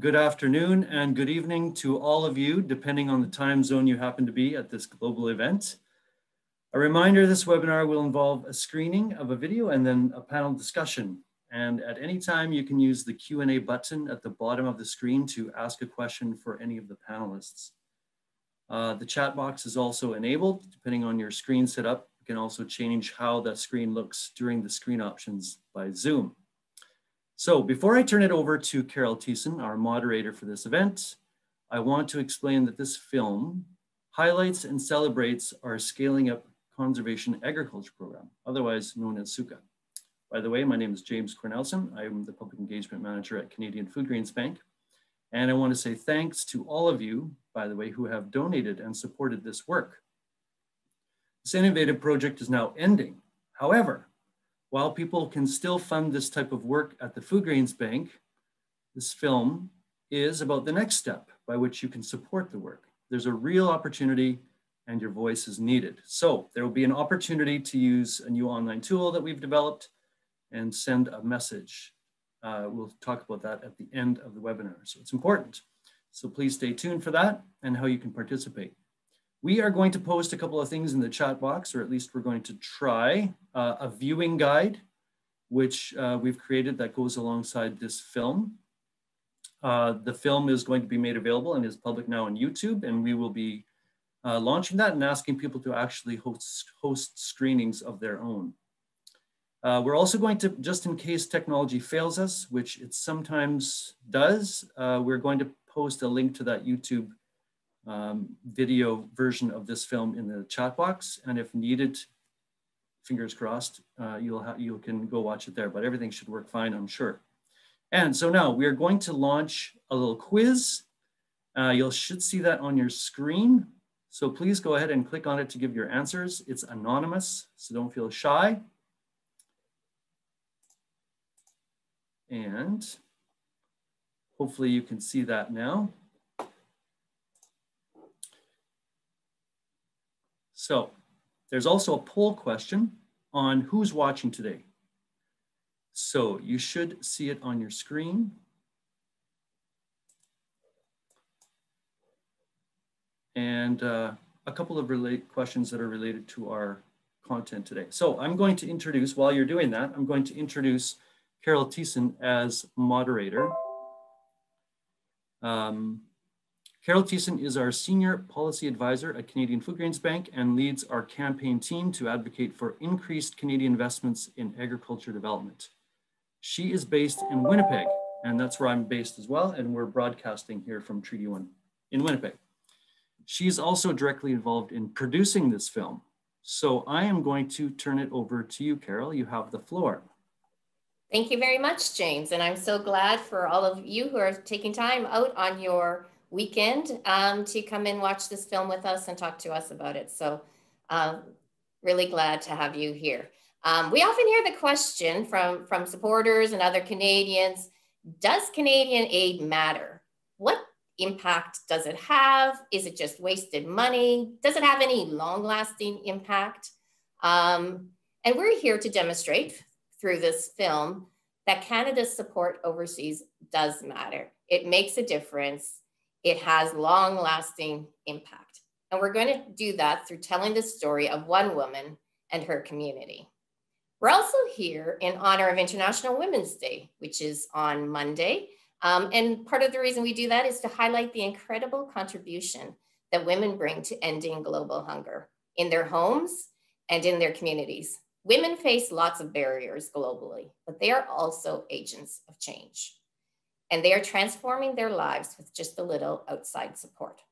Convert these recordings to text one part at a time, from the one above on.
good afternoon and good evening to all of you, depending on the time zone you happen to be at this global event. A reminder, this webinar will involve a screening of a video and then a panel discussion. And at any time, you can use the Q&A button at the bottom of the screen to ask a question for any of the panelists. Uh, the chat box is also enabled, depending on your screen setup. You can also change how that screen looks during the screen options by Zoom. So before I turn it over to Carol Thiessen, our moderator for this event, I want to explain that this film highlights and celebrates our Scaling Up Conservation Agriculture Program, otherwise known as SUCA. By the way, my name is James Cornelson. I'm the Public Engagement Manager at Canadian Foodgrains Bank. And I want to say thanks to all of you, by the way, who have donated and supported this work. This innovative project is now ending. However, while people can still fund this type of work at the Foodgrains Bank, this film is about the next step by which you can support the work. There's a real opportunity and your voice is needed. So there will be an opportunity to use a new online tool that we've developed and send a message. Uh, we'll talk about that at the end of the webinar. So it's important. So please stay tuned for that and how you can participate. We are going to post a couple of things in the chat box, or at least we're going to try uh, a viewing guide, which uh, we've created that goes alongside this film. Uh, the film is going to be made available and is public now on YouTube, and we will be uh, launching that and asking people to actually host, host screenings of their own. Uh, we're also going to, just in case technology fails us, which it sometimes does, uh, we're going to post a link to that YouTube um, video version of this film in the chat box. And if needed, fingers crossed, uh, you'll you can go watch it there, but everything should work fine, I'm sure. And so now we are going to launch a little quiz. Uh, you should see that on your screen. So please go ahead and click on it to give your answers. It's anonymous, so don't feel shy. And hopefully you can see that now. So there's also a poll question on who's watching today. So you should see it on your screen. And uh, a couple of relate questions that are related to our content today. So I'm going to introduce, while you're doing that, I'm going to introduce Carol Thiessen as moderator. Um, Carol Thiessen is our Senior Policy Advisor at Canadian Foodgrains Bank and leads our campaign team to advocate for increased Canadian investments in agriculture development. She is based in Winnipeg, and that's where I'm based as well, and we're broadcasting here from Treaty 1 in Winnipeg. She's also directly involved in producing this film. So I am going to turn it over to you, Carol. You have the floor. Thank you very much, James. And I'm so glad for all of you who are taking time out on your weekend um, to come and watch this film with us and talk to us about it. So um, really glad to have you here. Um, we often hear the question from, from supporters and other Canadians, does Canadian aid matter? What impact does it have? Is it just wasted money? Does it have any long lasting impact? Um, and we're here to demonstrate through this film that Canada's support overseas does matter. It makes a difference it has long lasting impact. And we're going to do that through telling the story of one woman and her community. We're also here in honor of International Women's Day, which is on Monday. Um, and part of the reason we do that is to highlight the incredible contribution that women bring to ending global hunger in their homes and in their communities. Women face lots of barriers globally, but they are also agents of change and they are transforming their lives with just a little outside support.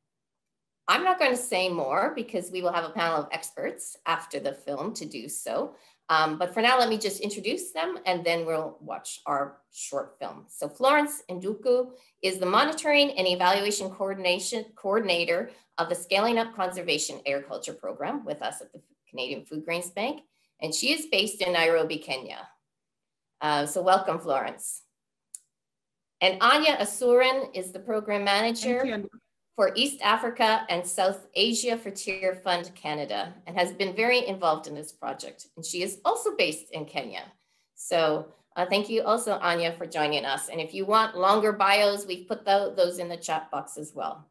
I'm not going to say more because we will have a panel of experts after the film to do so. Um, but for now, let me just introduce them and then we'll watch our short film. So Florence Nduku is the monitoring and evaluation coordination coordinator of the Scaling Up Conservation Agriculture Program with us at the Canadian Foodgrains Bank. And she is based in Nairobi, Kenya. Uh, so welcome, Florence. And Anya Asuran is the program manager for East Africa and South Asia for Tier Fund Canada and has been very involved in this project. And she is also based in Kenya. So Uh, thank you also, Anya, for joining us. And if you want longer bios, we've put the, those in the chat box as well.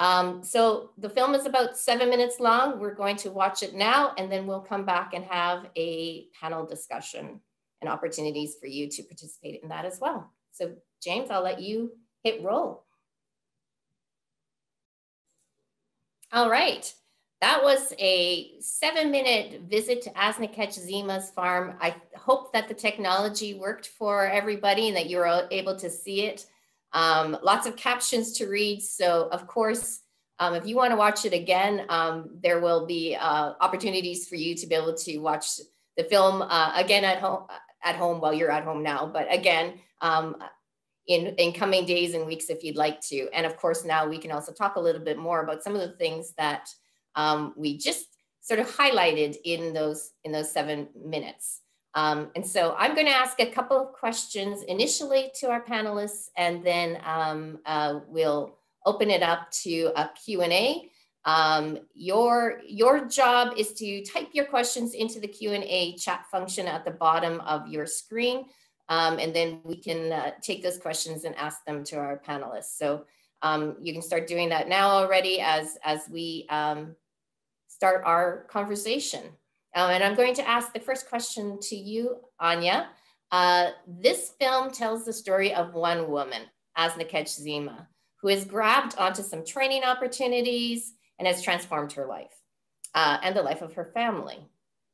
Um, so the film is about seven minutes long. We're going to watch it now, and then we'll come back and have a panel discussion and opportunities for you to participate in that as well. So James, I'll let you hit roll. All right. That was a seven minute visit to Asnakech Zima's farm. I hope that the technology worked for everybody and that you were able to see it. Um, lots of captions to read. So of course, um, if you want to watch it again, um, there will be uh, opportunities for you to be able to watch the film uh, again at home at home while you're at home now. But again, um, in, in coming days and weeks if you'd like to. And of course, now we can also talk a little bit more about some of the things that um, we just sort of highlighted in those, in those seven minutes. Um, and so I'm going to ask a couple of questions initially to our panelists, and then um, uh, we'll open it up to a Q&A. Um, your, your job is to type your questions into the Q&A chat function at the bottom of your screen, um, and then we can uh, take those questions and ask them to our panelists. So um, you can start doing that now already as, as we um, start our conversation. Um, and I'm going to ask the first question to you, Anya. Uh, this film tells the story of one woman, Asnakech Zima, who has grabbed onto some training opportunities and has transformed her life uh, and the life of her family.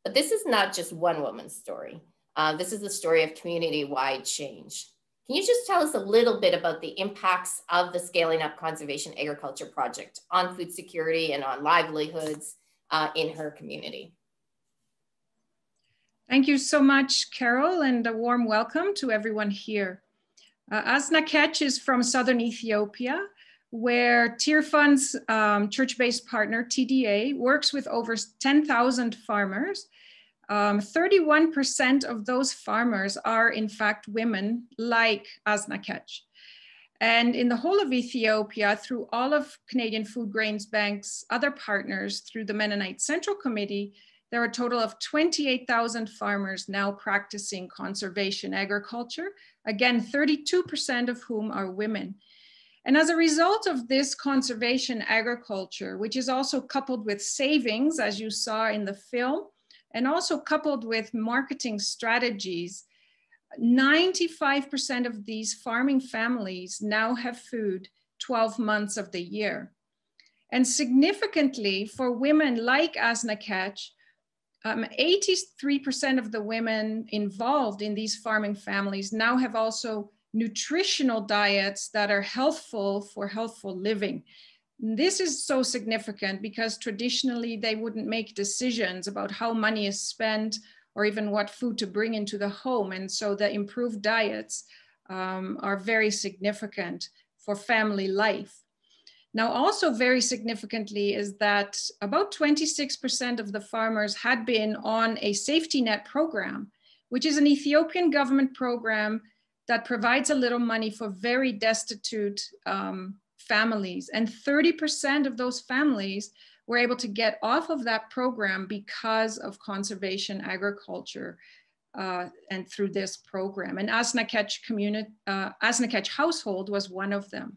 But this is not just one woman's story. Uh, this is the story of community-wide change. Can you just tell us a little bit about the impacts of the Scaling Up Conservation Agriculture Project on food security and on livelihoods uh, in her community. Thank you so much, Carol, and a warm welcome to everyone here. Uh, Asnakech is from southern Ethiopia, where Tearfund's um, church-based partner, TDA, works with over 10,000 farmers. 31% um, of those farmers are in fact women like Asnakech. And in the whole of Ethiopia, through all of Canadian Foodgrains Bank's other partners, through the Mennonite Central Committee, there are a total of 28,000 farmers now practicing conservation agriculture. Again, 32% of whom are women. And as a result of this conservation agriculture, which is also coupled with savings, as you saw in the film, and also coupled with marketing strategies, 95% of these farming families now have food 12 months of the year. And significantly for women like Asnakech, um, 83% of the women involved in these farming families now have also nutritional diets that are healthful for healthful living. This is so significant because traditionally they wouldn't make decisions about how money is spent or even what food to bring into the home. And so the improved diets um, are very significant for family life. Now, also very significantly is that about 26% of the farmers had been on a safety net program, which is an Ethiopian government program that provides a little money for very destitute um, families. And 30% of those families were able to get off of that program because of conservation agriculture uh, and through this program. And Asnakech community, uh, household was one of them.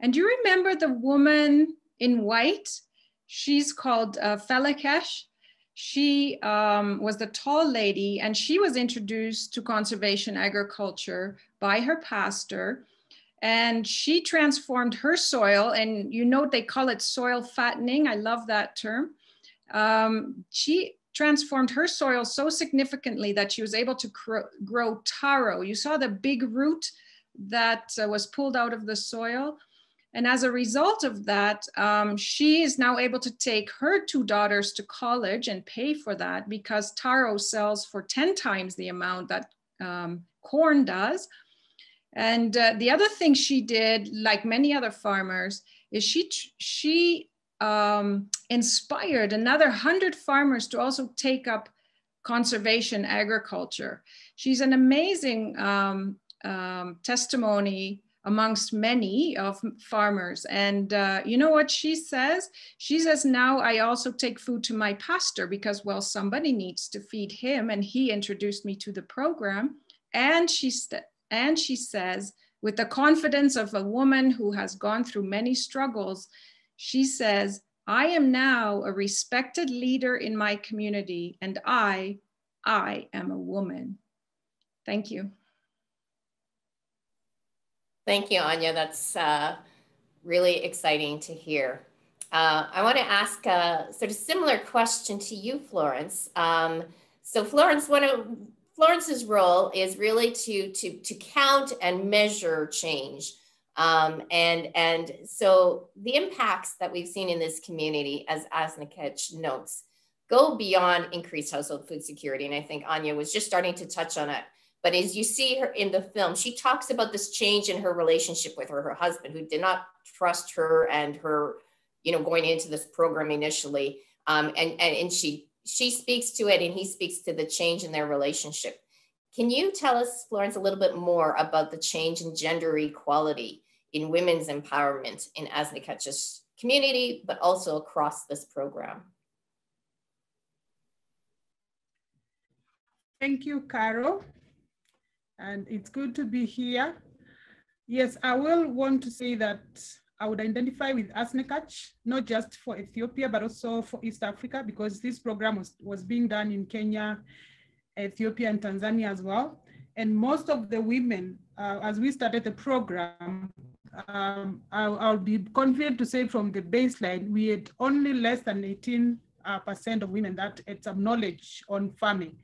And do you remember the woman in white? She's called uh, Felekesh. She um, was the tall lady and she was introduced to conservation agriculture by her pastor and she transformed her soil and you know they call it soil fattening. I love that term. Um, she transformed her soil so significantly that she was able to grow taro. You saw the big root that uh, was pulled out of the soil. And as a result of that um, she is now able to take her two daughters to college and pay for that because taro sells for 10 times the amount that um, corn does and uh, the other thing she did, like many other farmers, is she she um, inspired another hundred farmers to also take up conservation agriculture. She's an amazing um, um, testimony amongst many of farmers. And uh, you know what she says? She says, now I also take food to my pastor because, well, somebody needs to feed him. And he introduced me to the program And she, and she says, with the confidence of a woman who has gone through many struggles, she says, I am now a respected leader in my community and I, I am a woman. Thank you. Thank you, Anya. That's uh, really exciting to hear. Uh, I want to ask a sort of similar question to you, Florence. Um, so Florence, one of Florence's role is really to, to, to count and measure change. Um, and, and so the impacts that we've seen in this community, as Asnakech notes, go beyond increased household food security. And I think Anya was just starting to touch on it. But as you see her in the film, she talks about this change in her relationship with her, her husband, who did not trust her and her, you know, going into this program initially. Um, and, and, and she she speaks to it and he speaks to the change in their relationship. Can you tell us, Florence, a little bit more about the change in gender equality in women's empowerment in Asnakech's community, but also across this program? Thank you, Carol. And it's good to be here. Yes, I will want to say that I would identify with Asnakech, not just for Ethiopia, but also for East Africa, because this program was, was being done in Kenya, Ethiopia, and Tanzania as well. And most of the women, uh, as we started the program, um, I'll, I'll, be confident to say from the baseline, we had only less than 18 uh, percent of women that had some knowledge on farming.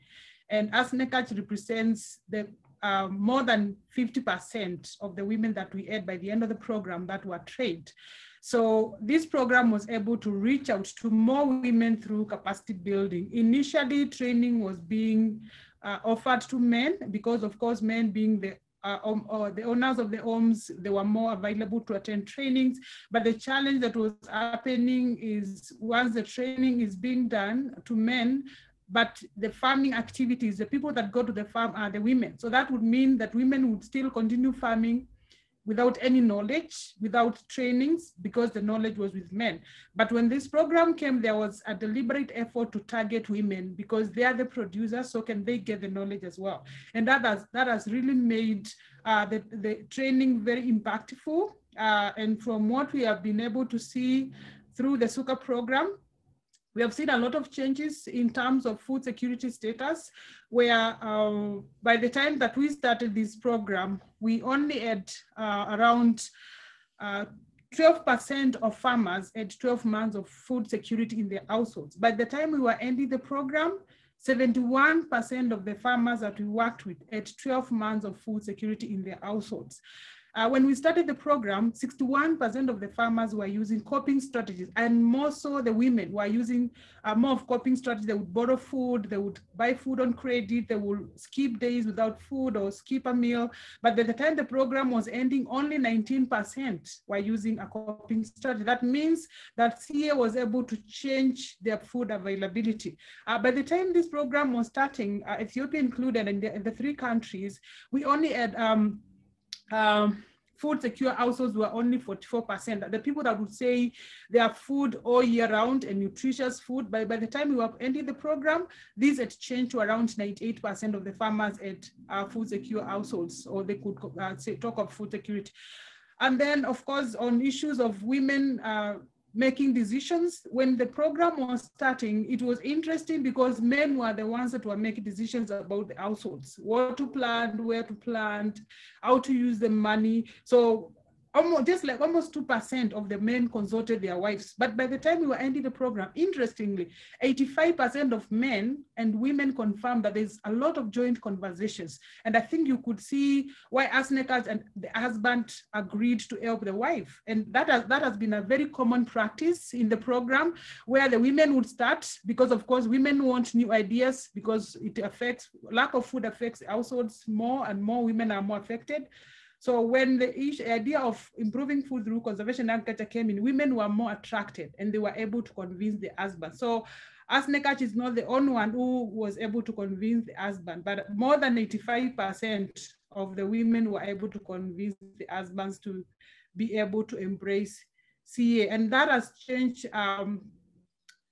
And Asnekach represents the uh, more than 50% of the women that we had by the end of the program that were trained. So this program was able to reach out to more women through capacity building. Initially, training was being uh, offered to men because, of course, men being the uh, um, the owners of the homes, they were more available to attend trainings. But the challenge that was happening is once the training is being done to men, but the farming activities, the people that go to the farm are the women. So that would mean that women would still continue farming without any knowledge, without trainings, because the knowledge was with men. But when this program came, there was a deliberate effort to target women because they are the producers, so can they get the knowledge as well? And that has, that has really made uh, the, the training very impactful. Uh, and from what we have been able to see through the SUCA program, we have seen a lot of changes in terms of food security status, where uh, by the time that we started this program, we only had uh, around 12% uh, of farmers had 12 months of food security in their households. By the time we were ending the program, 71% of the farmers that we worked with had 12 months of food security in their households. Uh, when we started the program, 61% of the farmers were using coping strategies, and more so the women were using uh, more of coping strategies. They would borrow food, they would buy food on credit, they would skip days without food or skip a meal. But by the time the program was ending, only 19% were using a coping strategy. That means that CA was able to change their food availability. Uh, by the time this program was starting, uh, Ethiopia included, in the, in the, three countries, we only had um, um, food secure households were only 44%. The people that would say they have food all year round and nutritious food, by, by the time we were ending the program, these had changed to around 98% of the farmers at uh, food secure households, or they could uh, say, talk of food security. And then, of course, on issues of women uh, making decisions. When the program was starting, it was interesting because men were the ones that were making decisions about the households, what to plant, where to plant, how to use the money. So almost just like almost 2% of the men consulted their wives. But by the time we were ending the program, interestingly, 85% of men and women confirmed that there's a lot of joint conversations. And I think you could see why Asnakech and the husband agreed to help the wife. And that has, that has been a very common practice in the program where the women would start because of course women want new ideas because it affects, lack of food affects households more and more women are more affected. So when the idea of improving food through conservation agriculture came in, women were more attracted and they were able to convince the husband. So Asnakech is not the only one who was able to convince the husband, but more than 85% of the women were able to convince the husbands to be able to embrace CA. And that has changed um,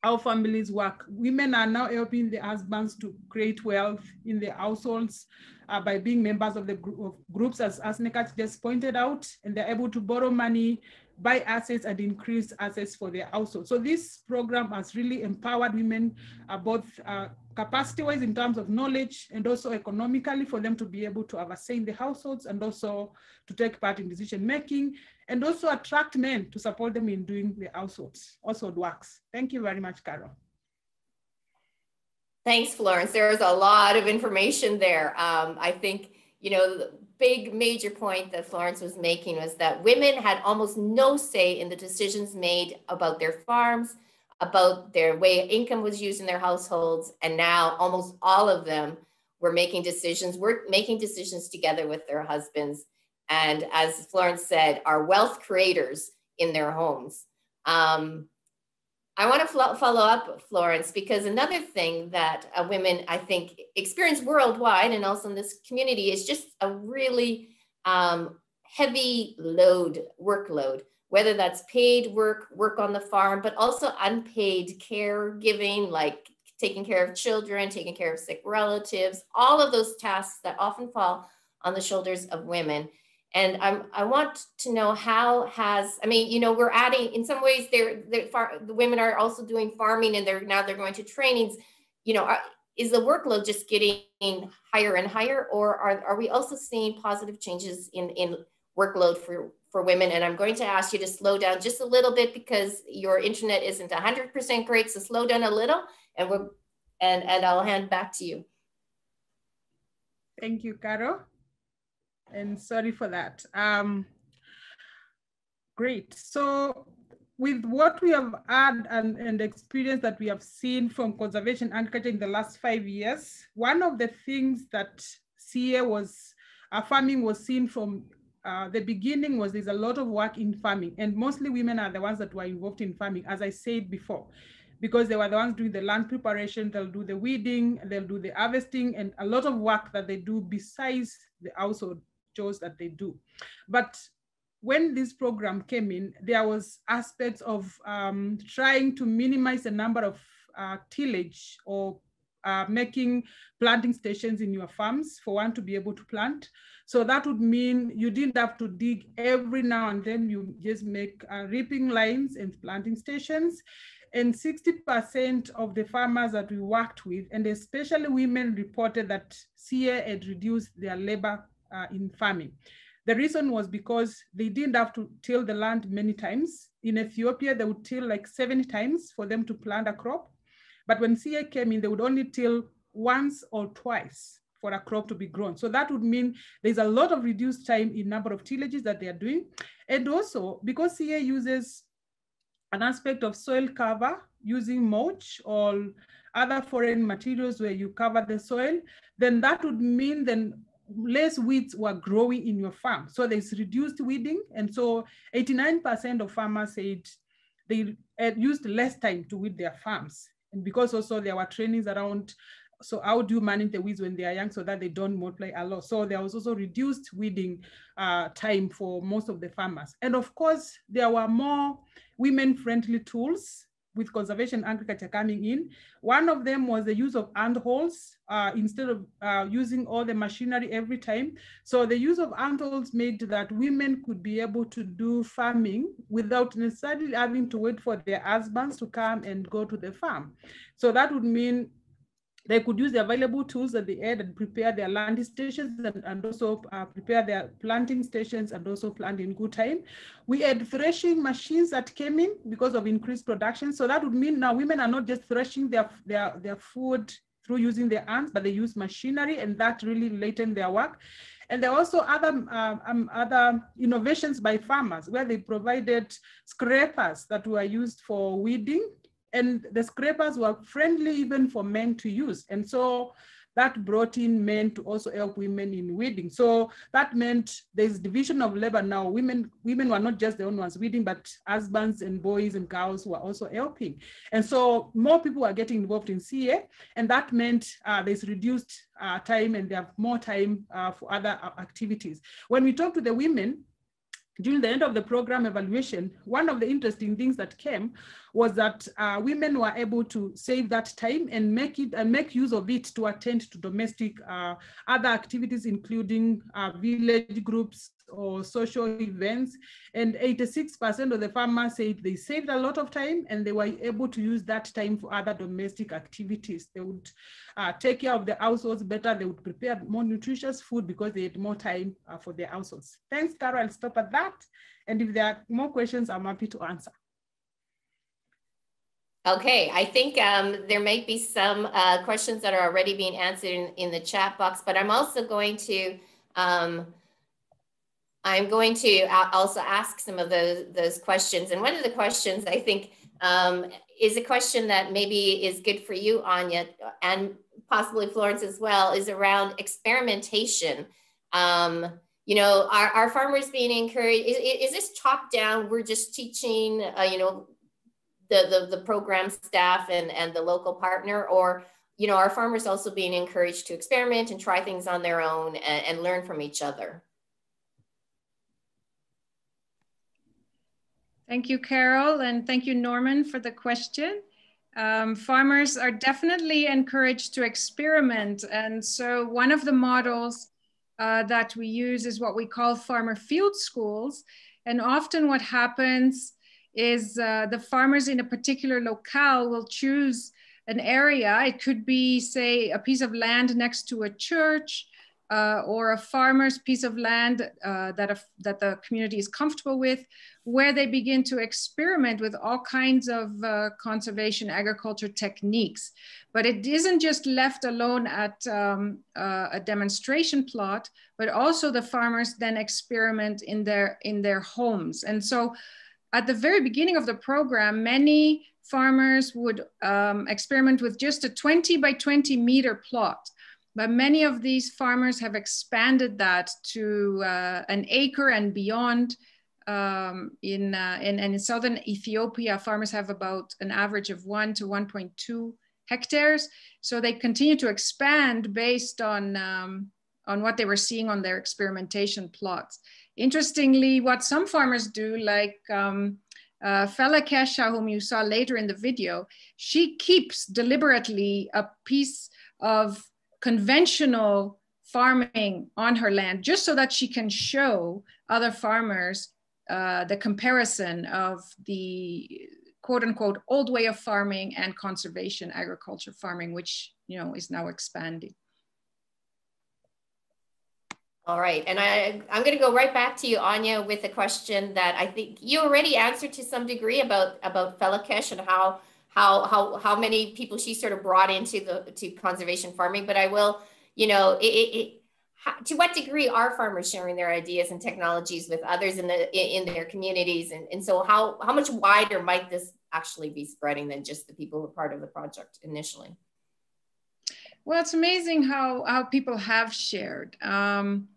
how families work. Women are now helping the husbands to create wealth in their households. uh, by being members of the group, groups as, as Nekat just pointed out, and they're able to borrow money, buy assets and increase assets for their household. So this program has really empowered women uh, both uh, capacity-wise in terms of knowledge and also economically for them to be able to have a say in the households and also to take part in decision making and also attract men to support them in doing the households, household works. Thank you very much, Carol. Thanks, Florence. There was a lot of information there. Um, I think, you know, the big major point that Florence was making was that women had almost no say in the decisions made about their farms, about their way income was used in their households. And now almost all of them were making decisions, were making decisions together with their husbands. And as Florence said, are wealth creators in their homes. Um, I want to follow up, Florence, because another thing that uh, women, I think, experience worldwide and also in this community is just a really um, heavy load, workload, whether that's paid work, work on the farm, but also unpaid caregiving, like taking care of children, taking care of sick relatives, all of those tasks that often fall on the shoulders of women. And I'm, I want to know how has, I mean, you know, we're adding, in some ways, they're, they're far, the women are also doing farming and they're now they're going to trainings. You know, are, is the workload just getting higher and higher, or are, are we also seeing positive changes in, in workload for, for women? And I'm going to ask you to slow down just a little bit because your internet isn't 100% great. So slow down a little and we're, and, and I'll hand back to you. Thank you, Caro and sorry for that. Um, great. So with what we have had and, and experience that we have seen from conservation agriculture in the last five years, one of the things that CA was, uh, farming was seen from uh, the beginning was there's a lot of work in farming and mostly women are the ones that were involved in farming, as I said before, because they were the ones doing the land preparation, they'll do the weeding, they'll do the harvesting and a lot of work that they do besides the household chores that they do. But when this program came in, there was aspects of um, trying to minimize the number of uh, tillage or uh, making planting stations in your farms for one to be able to plant. So that would mean you didn't have to dig every now and then, you just make uh, ripping lines and planting stations. And 60% of the farmers that we worked with, and especially women reported that CA had reduced their labor uh, in farming. The reason was because they didn't have to till the land many times. In Ethiopia, they would till like 70 times for them to plant a crop. But when CA came in, they would only till once or twice for a crop to be grown. So that would mean there's a lot of reduced time in number of tillages that they are doing. And also because CA uses an aspect of soil cover using mulch or other foreign materials where you cover the soil, then that would mean then less weeds were growing in your farm. So there's reduced weeding. And so 89% of farmers said they used less time to weed their farms. And because also there were trainings around, so how do you manage the weeds when they are young so that they don't multiply a lot? So there was also reduced weeding uh, time for most of the farmers. And of course, there were more women-friendly tools with conservation agriculture coming in. One of them was the use of hand hoes uh, instead of uh, using all the machinery every time. So the use of hand hoes made that women could be able to do farming without necessarily having to wait for their husbands to come and go to the farm. So that would mean they could use the available tools that they had and prepare their landing stations and, and also uh, prepare their planting stations and also plant in good time. We had threshing machines that came in because of increased production. So that would mean now women are not just threshing their, their, their food through using their hands, but they use machinery and that really lightened their work. And there are also other, uh, um, other innovations by farmers where they provided scrapers that were used for weeding and the scrapers were friendly even for men to use. And so that brought in men to also help women in weeding. So that meant there's division of labor now. Women, women were not just the only ones weeding, but husbands and boys and girls were also helping. And so more people were getting involved in CA, and that meant uh, there's reduced uh, time and they have more time uh, for other uh, activities. When we talk to the women, during the end of the program evaluation, one of the interesting things that came was that uh, women were able to save that time and make it and make use of it to attend to domestic uh, other activities, including uh, village groups or social events. And 86% of the farmers said they saved a lot of time and they were able to use that time for other domestic activities. They would uh, take care of the households better. They would prepare more nutritious food because they had more time uh, for their households. Thanks, Carol. I'll stop at that. And if there are more questions, I'm happy to answer. Okay, I think um, there might be some uh, questions that are already being answered in, in the chat box, but I'm also going to um, I'm going to also ask some of those, those questions. And one of the questions I think um, is a question that maybe is good for you, Anya, and possibly Florence as well, is around experimentation. Um, you know, are, are farmers being encouraged? Is, is this top down? We're just teaching, uh, you know, the, the, the program staff and, and the local partner, or, you know, are farmers also being encouraged to experiment and try things on their own and, and learn from each other? Thank you, Carol, and thank you, Norman, for the question. Um, farmers are definitely encouraged to experiment. And so one of the models uh, that we use is what we call farmer field schools. And often what happens is uh, the farmers in a particular locale will choose an area. It could be, say, a piece of land next to a church uh, or a farmer's piece of land uh, that, a, that the community is comfortable with, where they begin to experiment with all kinds of uh, conservation agriculture techniques. But it isn't just left alone at um, uh, a demonstration plot, but also the farmers then experiment in their, in their homes. And so at the very beginning of the program, many farmers would um, experiment with just a 20 by 20 meter plot. But many of these farmers have expanded that to uh, an acre and beyond. Um, in, uh, in, in southern Ethiopia, farmers have about an average of one to 1.2 hectares. So they continue to expand based on, um, on what they were seeing on their experimentation plots. Interestingly, what some farmers do, like um, uh, Fela Kesha, whom you saw later in the video, she keeps deliberately a piece of conventional farming on her land just so that she can show other farmers uh, the comparison of the quote unquote old way of farming and conservation agriculture farming, which you know is now expanding. All right, and I, I'm going to go right back to you, Anya, with a question that I think you already answered to some degree about about Felakesh and how how how how many people she sort of brought into the to conservation farming. But I will, you know, it, it, it to what degree are farmers sharing their ideas and technologies with others in the in, in their communities, and and so how how much wider might this actually be spreading than just the people who are part of the project initially? Well, it's amazing how how people have shared. Um,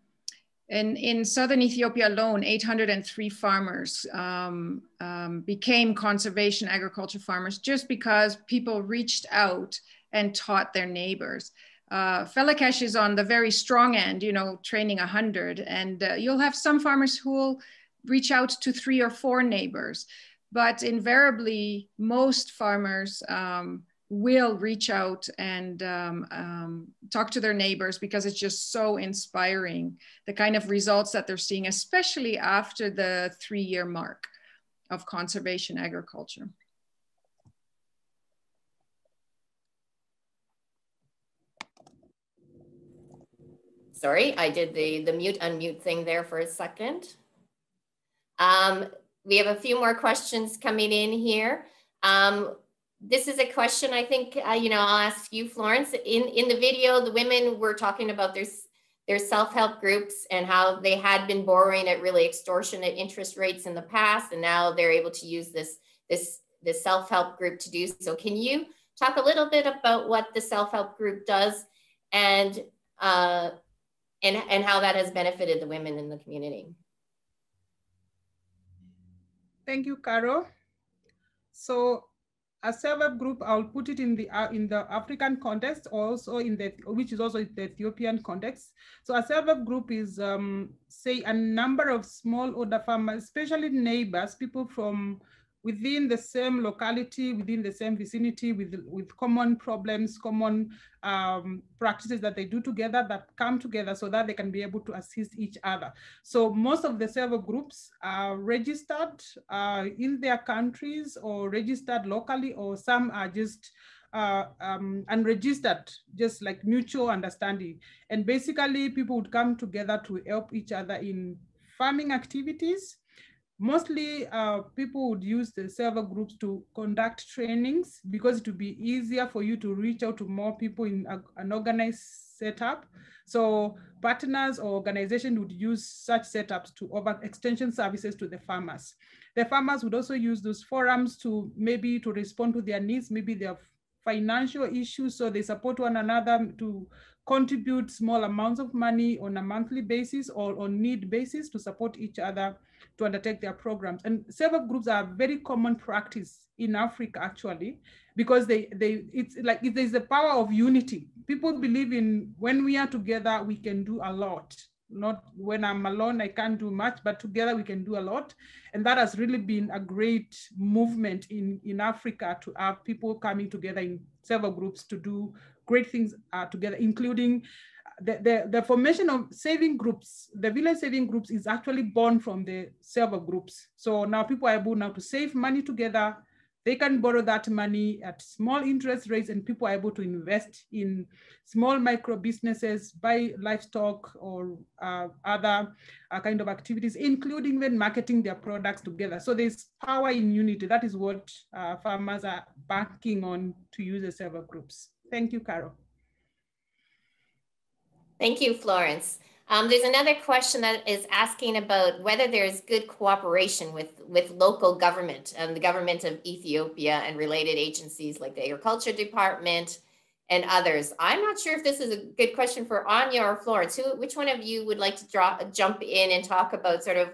in, in southern Ethiopia alone, 803 farmers um, um, became conservation agriculture farmers just because people reached out and taught their neighbors. Uh, Felakesh is on the very strong end, you know, training 100, and uh, you'll have some farmers who will reach out to three or four neighbors. But invariably, most farmers um, will reach out and um, um, talk to their neighbors because it's just so inspiring the kind of results that they're seeing, especially after the three year mark of conservation agriculture. Sorry, I did the, the mute unmute thing there for a second. Um, we have a few more questions coming in here. Um, this is a question I think, uh, you know, I'll ask you, Florence. In, in the video, the women were talking about their, their self-help groups and how they had been borrowing at really extortionate interest rates in the past, and now they're able to use this, this, this self-help group to do so. Can you talk a little bit about what the self-help group does and, uh, and, and how that has benefited the women in the community? Thank you, Caro. So a self-help group, I'll put it in the uh, in the African context, also in the which is also the Ethiopian context. So a self-help group is um, say a number of smallholder farmers, especially neighbors, people from within the same locality, within the same vicinity, with, with common problems, common um, practices that they do together that come together so that they can be able to assist each other. So most of the self-help groups are registered uh, in their countries or registered locally, or some are just uh, um, unregistered, just like mutual understanding. And basically people would come together to help each other in farming activities, Mostly uh, people would use the self-help groups to conduct trainings because it would be easier for you to reach out to more people in a, an organized setup. So partners or organizations would use such setups to offer extension services to the farmers. The farmers would also use those forums to maybe to respond to their needs. Maybe their financial issues, so they support one another to contribute small amounts of money on a monthly basis or on need basis to support each other to undertake their programs. And self-help groups are very common practice in Africa actually, because they they it's like if there's a power of unity. People believe in when we are together, we can do a lot. Not when I'm alone, I can't do much, but together we can do a lot. And that has really been a great movement in, in Africa to have people coming together in several groups to do great things uh, together, including the, the, the, formation of saving groups, the village saving groups is actually born from the self-help groups. So now people are able now to save money together. They can borrow that money at small interest rates and people are able to invest in small micro businesses, buy livestock or uh, other uh, kind of activities, including when marketing their products together. So there's power in unity. That is what uh, farmers are banking on to use the self-help groups. Thank you, Carol. Thank you, Florence. Um, there's another question that is asking about whether there's good cooperation with, with local government and the government of Ethiopia and related agencies like the Agriculture Department and others. I'm not sure if this is a good question for Anya or Florence. Who, which one of you would like to draw, jump in and talk about sort of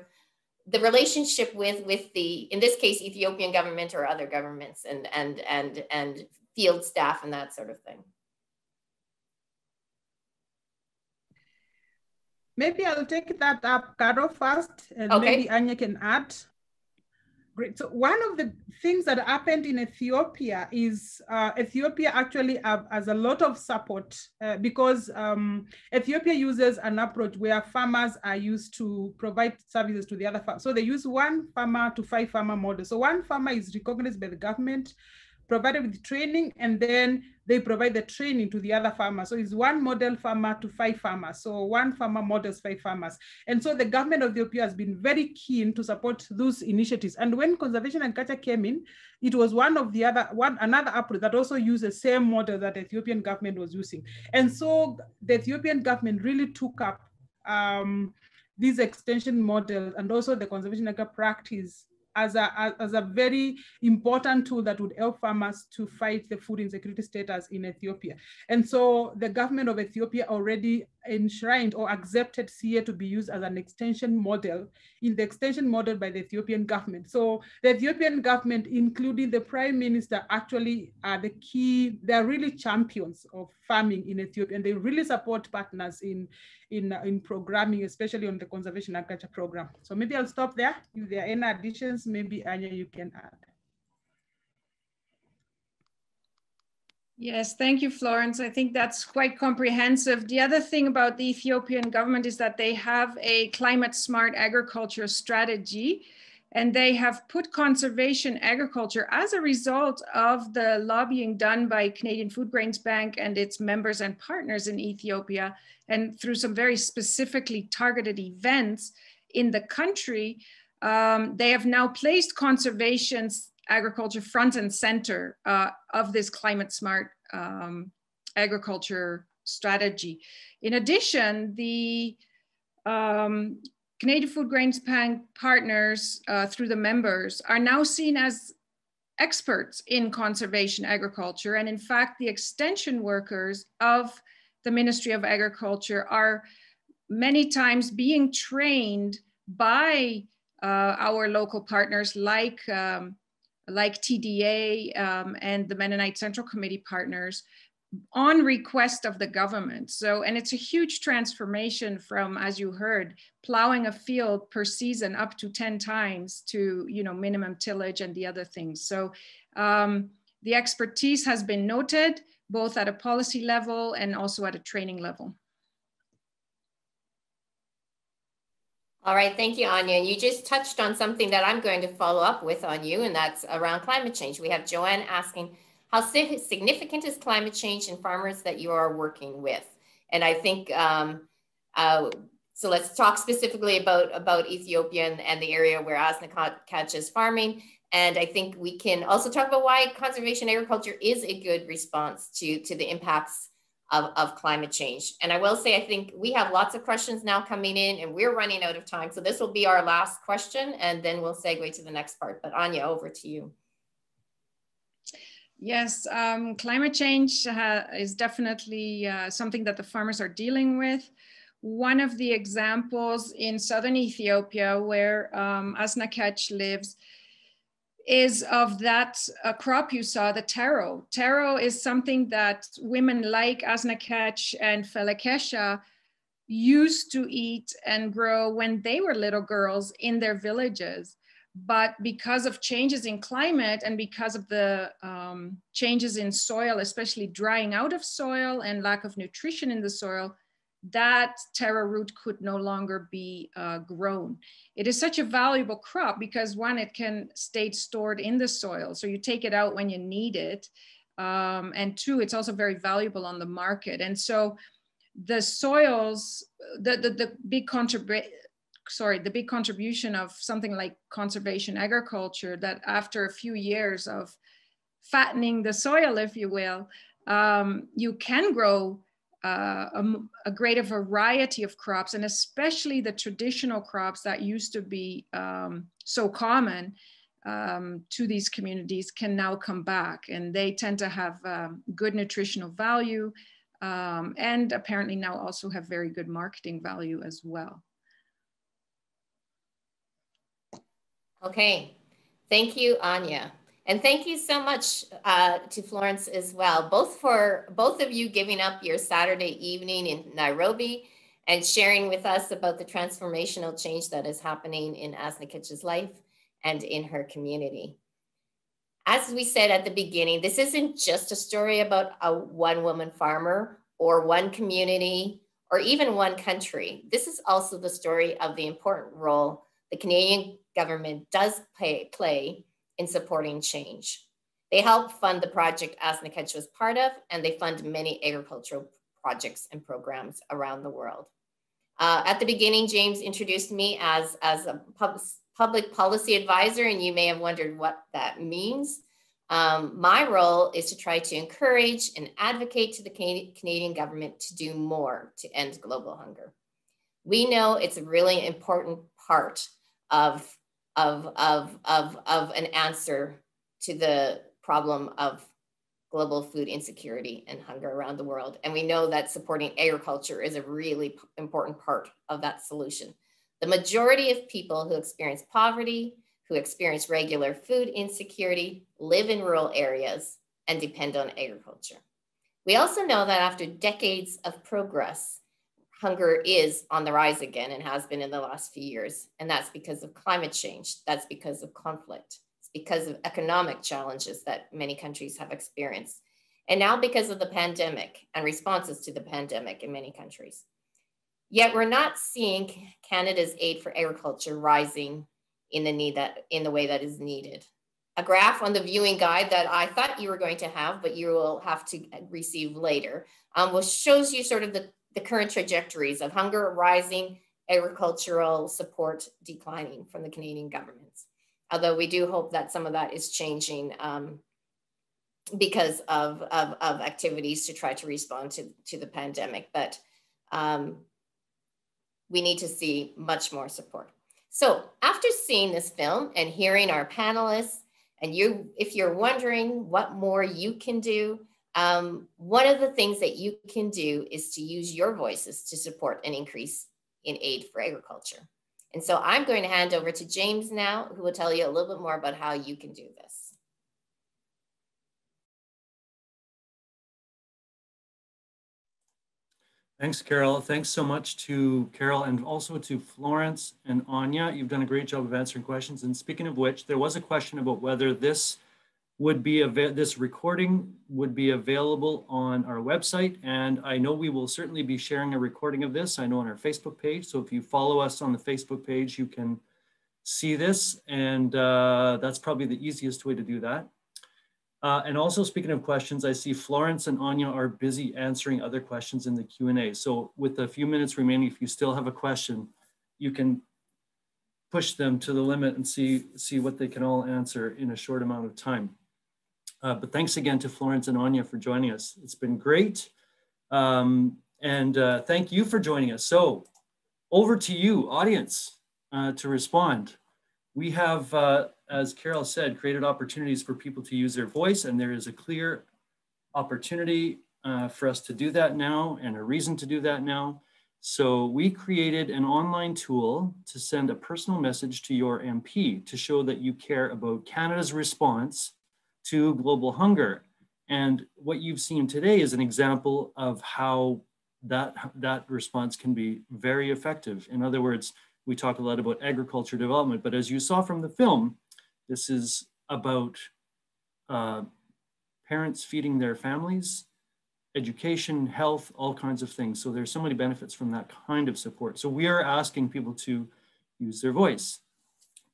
the relationship with, with the, in this case, Ethiopian government or other governments and, and, and, and field staff and that sort of thing? Maybe I'll take that up, Caro, first, and okay. maybe Anya can add. Great. So one of the things that happened in Ethiopia is uh, Ethiopia actually have, has a lot of support uh, because um, Ethiopia uses an approach where farmers are used to provide services to the other farmers. So they use one farmer to five farmer model. So one farmer is recognized by the government provided with training, and then they provide the training to the other farmers. So it's one model farmer to five farmers. So one farmer models five farmers. And so the government of Ethiopia has been very keen to support those initiatives. And when conservation agriculture came in, it was one of the other, one another approach that also used the same model that the Ethiopian government was using. And so the Ethiopian government really took up um, this extension model and also the conservation agriculture practice as a, as a very important tool that would help farmers to fight the food insecurity status in Ethiopia. And so the government of Ethiopia already enshrined or accepted CA to be used as an extension model in the extension model by the Ethiopian government. So the Ethiopian government, including the prime minister, actually are the key, they're really champions of farming in Ethiopia and they really support partners in, in, in programming, especially on the conservation agriculture program. So maybe I'll stop there. If there are any additions, maybe Anya, you can add. Yes, thank you, Florence. I think that's quite comprehensive. The other thing about the Ethiopian government is that they have a climate smart agriculture strategy and they have put conservation agriculture as a result of the lobbying done by Canadian Foodgrains Bank and its members and partners in Ethiopia and through some very specifically targeted events in the country. Um, they have now placed conservation agriculture front and center uh, of this climate smart um, agriculture strategy. In addition, the um, Canadian Foodgrains Bank partners uh, through the members are now seen as experts in conservation agriculture. And in fact, the extension workers of the Ministry of Agriculture are many times being trained by uh, our local partners like um, like TDA um, and the Mennonite Central Committee partners on request of the government. So, and it's a huge transformation from, as you heard, plowing a field per season up to 10 times to, you know, minimum tillage and the other things. So um, the expertise has been noted both at a policy level and also at a training level. All right, thank you, Anya. You just touched on something that I'm going to follow up with on you, and that's around climate change. We have Joanne asking, how significant is climate change in farmers that you are working with? And I think, um, uh, so let's talk specifically about, about Ethiopia and, and the area where Asnakech is farming. And I think we can also talk about why conservation agriculture is a good response to, to the impacts of, of climate change. And I will say, I think we have lots of questions now coming in and we're running out of time. So this will be our last question and then we'll segue to the next part. But Anya, over to you. Yes, um, climate change is definitely uh, something that the farmers are dealing with. One of the examples in southern Ethiopia, where um, Asnakech lives, is of that uh, crop you saw, the taro. Taro is something that women like Asnakech and Felekesha used to eat and grow when they were little girls in their villages. But because of changes in climate and because of the um, changes in soil, especially drying out of soil and lack of nutrition in the soil, that taro root could no longer be uh, grown. It is such a valuable crop because one, it can stay stored in the soil. So you take it out when you need it. Um, and two, it's also very valuable on the market. And so the soils, the, the, the big contribution, sorry, the big contribution of something like conservation agriculture that after a few years of fattening the soil, if you will, um, you can grow uh, a, a, greater variety of crops, and especially the traditional crops that used to be um, so common um, to these communities can now come back. And they tend to have um, good nutritional value um, and apparently now also have very good marketing value as well. Okay, thank you, Anya. And thank you so much uh, to Florence as well, both for both of you giving up your Saturday evening in Nairobi and sharing with us about the transformational change that is happening in Asnakech's life and in her community. As we said at the beginning, this isn't just a story about a one woman farmer or one community or even one country. This is also the story of the important role the Canadian government does play, play in supporting change. They help fund the project Asnakech was part of, and they fund many agricultural projects and programs around the world. Uh, at the beginning, James introduced me as, as a pub public policy advisor, and you may have wondered what that means. Um, my role is to try to encourage and advocate to the Canadian government to do more to end global hunger. We know it's a really important part of of, of, of, of an answer to the problem of global food insecurity and hunger around the world. And we know that supporting agriculture is a really important part of that solution. The majority of people who experience poverty, who experience regular food insecurity, live in rural areas and depend on agriculture. We also know that after decades of progress, hunger is on the rise again and has been in the last few years. And that's because of climate change. That's because of conflict. It's because of economic challenges that many countries have experienced. And now because of the pandemic and responses to the pandemic in many countries. Yet we're not seeing Canada's aid for agriculture rising in the need that in the way that is needed. A graph on the viewing guide that I thought you were going to have, but you will have to receive later, um, will shows you sort of the the current trajectories of hunger rising, agricultural support declining from the Canadian governments. Although we do hope that some of that is changing um, because of, of, of, activities to try to respond to, to the pandemic. But um, we need to see much more support. So after seeing this film and hearing our panelists, and you, if you're wondering what more you can do, um, one of the things that you can do is to use your voices to support an increase in aid for agriculture. And so I'm going to hand over to James now, who will tell you a little bit more about how you can do this. Thanks, Carol. Thanks so much to Carol and also to Florence and Anya. You've done a great job of answering questions. And speaking of which, there was a question about whether this would be this recording would be available on our website. And I know we will certainly be sharing a recording of this. I know on our Facebook page. So if you follow us on the Facebook page, you can see this. And uh, that's probably the easiest way to do that. Uh, and also speaking of questions, I see Florence and Anya are busy answering other questions in the Q&A. So with a few minutes remaining, if you still have a question, you can push them to the limit and see, see what they can all answer in a short amount of time. Uh, but thanks again to Florence and Anya for joining us. It's been great. Um, and uh, thank you for joining us. So over to you, audience, uh, to respond. We have, uh, as Carol said, created opportunities for people to use their voice, and there is a clear opportunity uh, for us to do that now and a reason to do that now. So we created an online tool to send a personal message to your MP to show that you care about Canada's response to global hunger. And what you've seen today is an example of how that, that response can be very effective. In other words, we talk a lot about agriculture development, but as you saw from the film, this is about uh, parents feeding their families, education, health, all kinds of things. So there's so many benefits from that kind of support. So we are asking people to use their voice.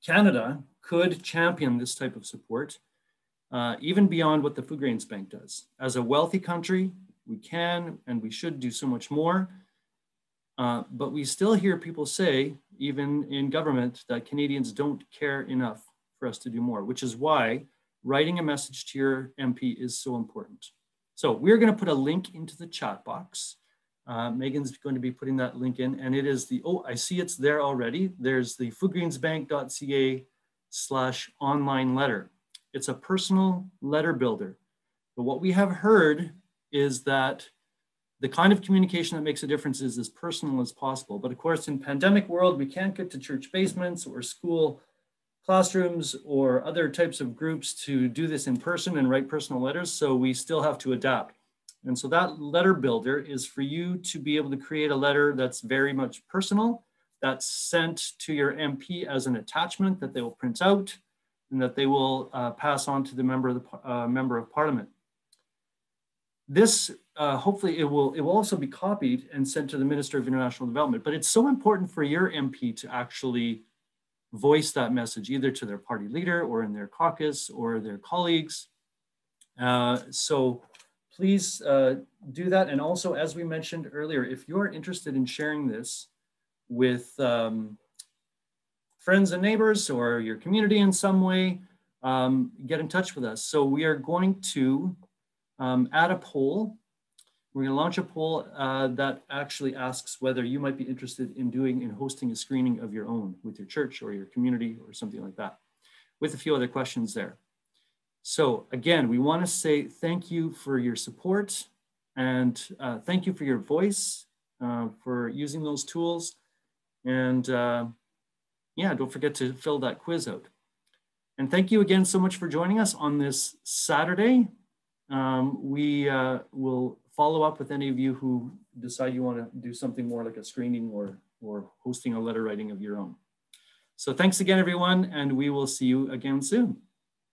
Canada could champion this type of support uh, even beyond what the Foodgrains Bank does. As a wealthy country, we can and we should do so much more. Uh, but we still hear people say, even in government, that Canadians don't care enough for us to do more, which is why writing a message to your MP is so important. So we're going to put a link into the chat box. Uh, Megan's going to be putting that link in, and it is the, oh, I see it's there already. There's the foodgrainsbank.ca slash online letter. It's a personal letter builder. But what we have heard is that the kind of communication that makes a difference is as personal as possible. But of course, in pandemic world, we can't get to church basements or school classrooms or other types of groups to do this in person and write personal letters. So we still have to adapt. And so that letter builder is for you to be able to create a letter that's very much personal, that's sent to your MP as an attachment that they will print out, and that they will uh, pass on to the member of the uh, member of parliament. This uh, hopefully it will it will also be copied and sent to the Minister of International Development. But it's so important for your MP to actually voice that message either to their party leader or in their caucus or their colleagues. Uh, so please uh, do that. And also, as we mentioned earlier, if you're interested in sharing this with um, friends and neighbors or your community in some way, um, get in touch with us. So we are going to um, add a poll. We're going to launch a poll uh, that actually asks whether you might be interested in doing and hosting a screening of your own with your church or your community or something like that, with a few other questions there. So again, we want to say thank you for your support and uh, thank you for your voice, uh, for using those tools. And uh, yeah, don't forget to fill that quiz out. And thank you again so much for joining us on this Saturday. Um, we uh, will follow up with any of you who decide you want to do something more like a screening or, or hosting a letter writing of your own. So thanks again, everyone, and we will see you again soon.